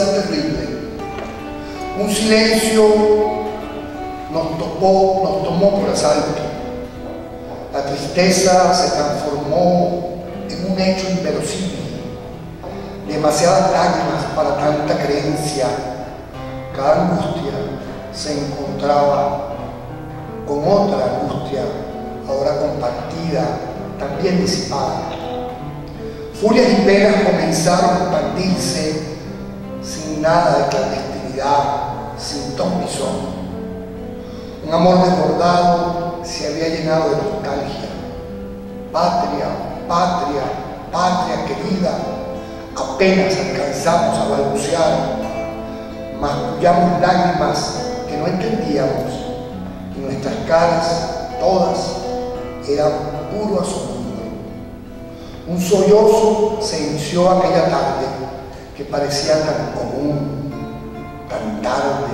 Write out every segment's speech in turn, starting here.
terrible. Un silencio nos, topó, nos tomó por asalto. La tristeza se transformó en un hecho inverosímil. Demasiadas lágrimas para tanta creencia. Cada angustia se encontraba con otra angustia, ahora compartida, también disipada. Furias y penas comenzaron a expandirse nada de clandestinidad, sin ton ni son. Un amor desbordado se había llenado de nostalgia. Patria, patria, patria querida, apenas alcanzamos a balbucear, mascullamos lágrimas que no entendíamos y nuestras caras, todas, eran puro asombro. Un sollozo se inició aquella tarde que parecía tan común, tan tarde.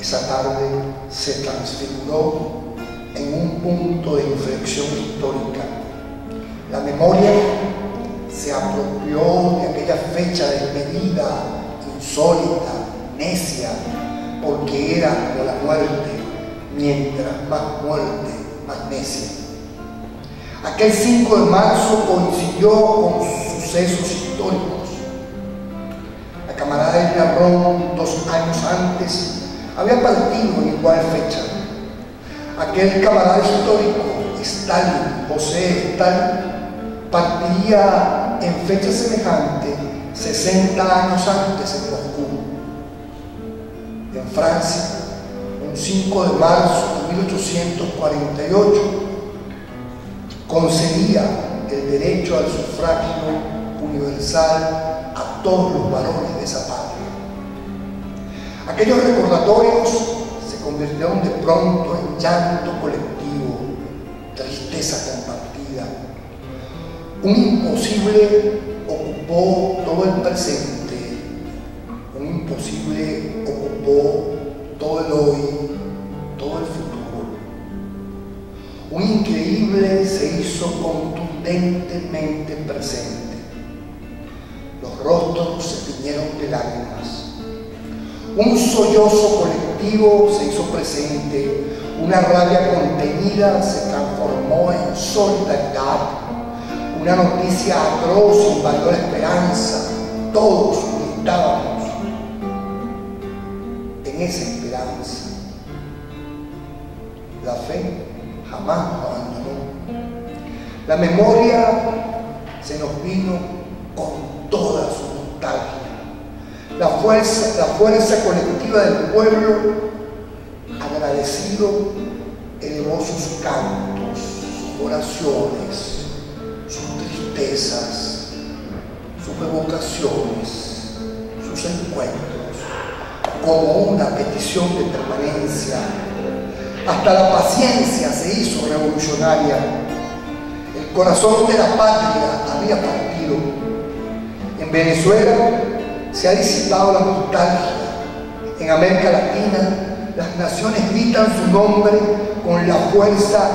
Esa tarde se transfiguró en un punto de inflexión histórica. La memoria se apropió de aquella fecha desmedida, insólita, necia, porque era como la muerte, mientras más muerte, más necia. Aquel 5 de marzo coincidió con sucesos históricos. La camarada Elena Ron, dos años antes, había partido en igual fecha. Aquel camarada histórico, Stalin, José Stalin, partiría en fecha semejante 60 años antes en Moscú. En Francia, un 5 de marzo de 1848, concedía el derecho al sufragio universal a todos los varones de esa patria. Aquellos recordatorios se convirtieron de pronto en llanto colectivo, tristeza compartida. Un imposible ocupó todo el presente, un imposible ocupó todo el hoy, contundentemente presente. Los rostros se tiñeron de lágrimas. Un sollozo colectivo se hizo presente, una rabia contenida se transformó en solidaridad, una noticia atroz invadió la esperanza, todos estábamos en esa esperanza. La fe jamás abandonó. La memoria se nos vino con toda su nostalgia la fuerza, la fuerza colectiva del pueblo, agradecido, elevó sus cantos, sus oraciones, sus tristezas, sus evocaciones, sus encuentros, como una petición de permanencia. Hasta la paciencia se hizo revolucionaria. Corazón de la patria había partido. En Venezuela se ha disipado la nostalgia. En América Latina, las naciones gritan su nombre con la fuerza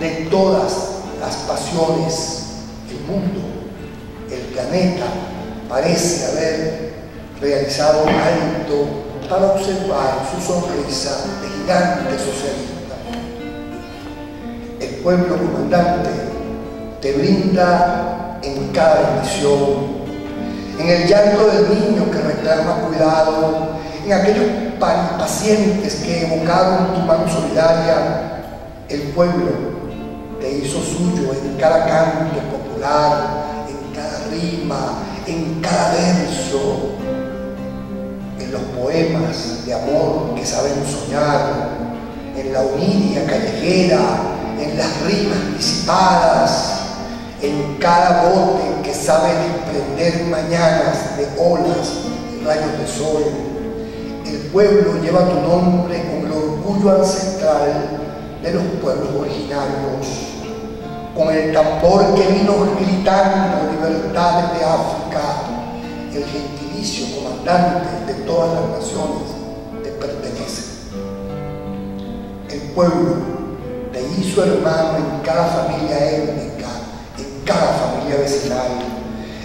de todas las pasiones. El mundo, el planeta, parece haber realizado un alto para observar su sonrisa de gigante socialista. El pueblo comandante te brinda en cada bendición. En el llanto del niño que reclama cuidado, en aquellos pacientes que evocaron tu mano solidaria, el pueblo te hizo suyo en cada canto popular, en cada rima, en cada verso, en los poemas de amor que saben soñar, en la unidia callejera, en las rimas disipadas, en cada bote que sabe desprender mañanas de olas y rayos de sol. El pueblo lleva tu nombre con el orgullo ancestral de los pueblos originarios, con el tambor que vino gritando libertades de África, el gentilicio comandante de todas las naciones te pertenece. El pueblo te hizo hermano en cada familia étnica cada familia vecinal.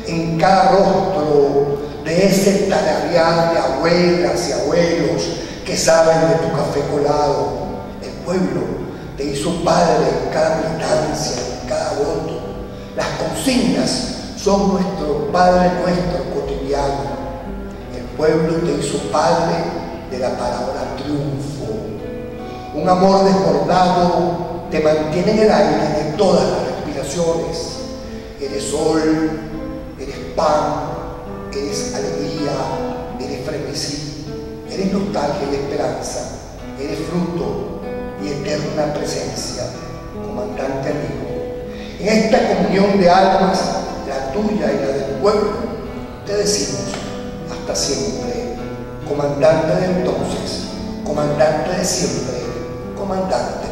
en cada rostro de ese talareal de abuelas y abuelos que saben de tu café colado. El pueblo te hizo padre en cada militancia, en cada voto. Las consignas son nuestro Padre nuestro cotidiano. El pueblo te hizo padre de la palabra triunfo. Un amor desbordado te mantiene en el aire de todas las respiraciones. Eres sol, eres pan, eres alegría, eres frenesí, eres nostalgia y esperanza, eres fruto y eterna presencia, comandante amigo. En esta comunión de almas, la tuya y la del pueblo, te decimos hasta siempre, comandante de entonces, comandante de siempre, comandante